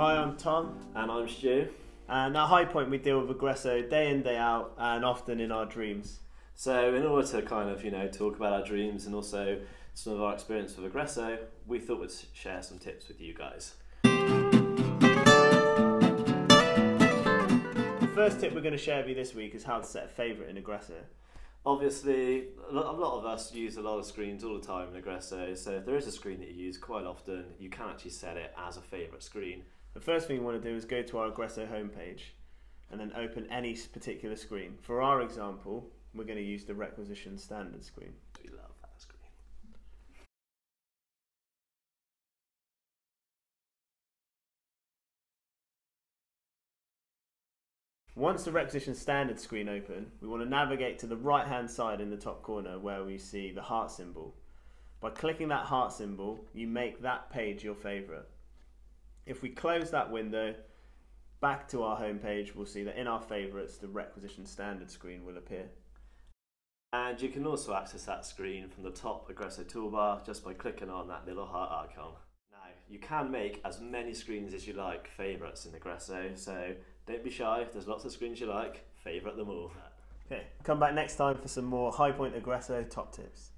Tom, And I'm Stu. and at Highpoint we deal with Agresso day in, day out, and often in our dreams. So, in order to kind of, you know, talk about our dreams and also some of our experience with Agresso, we thought we'd share some tips with you guys. The first tip we're going to share with you this week is how to set a favourite in Agresso. Obviously, a lot of us use a lot of screens all the time in Agresso, so uh, if there is a screen that you use quite often, you can actually set it as a favourite screen. The first thing you want to do is go to our Agresso homepage and then open any particular screen. For our example, we're going to use the requisition standard screen. We love Once the requisition standard screen open, we want to navigate to the right hand side in the top corner where we see the heart symbol. By clicking that heart symbol, you make that page your favourite. If we close that window, back to our home page, we'll see that in our favourites, the requisition standard screen will appear. And you can also access that screen from the top Agresso toolbar just by clicking on that little heart icon. You can make as many screens as you like favourites in Agresso, so don't be shy, there's lots of screens you like, favourite them all. Okay, come back next time for some more High Point Agresso top tips.